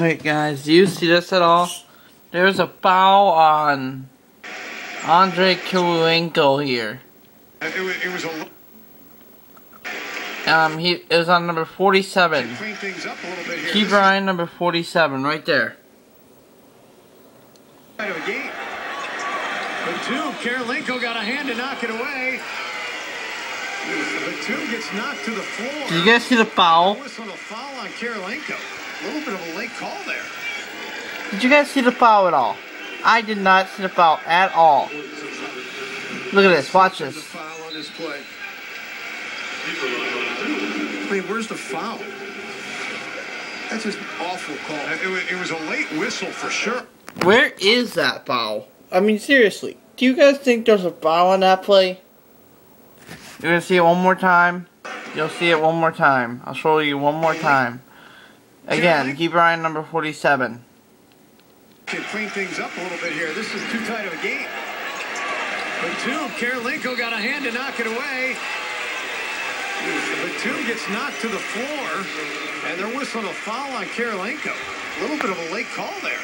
Wait, guys, do you see this at all? There's a foul on Andrei Kirilenko here. It was, it was a Um, he it was on number 47. clean things up a bit here. Key Brian number 47, right there. kind of a game. But two, Kirilenko got a hand to knock it away. But two gets knocked to the floor. Did you guys see the foul? On Kirilenko. A little bit of a late call there. Did you guys see the foul at all? I did not see the foul at all. Look at this, watch The this. foul on this play. I mean, where's the foul? That's just an awful call. It was, it was a late whistle for sure. Where is that foul? I mean, seriously, do you guys think there's a foul on that play? You're gonna see it one more time. You'll see it one more time. I'll show you one more time. Again, Key Brian number 47. Can clean things up a little bit here. This is too tight of a game. But two, Kirilenko got a hand to knock it away. But two gets knocked to the floor, and they're whistling a foul on Kirilenko. A little bit of a late call there.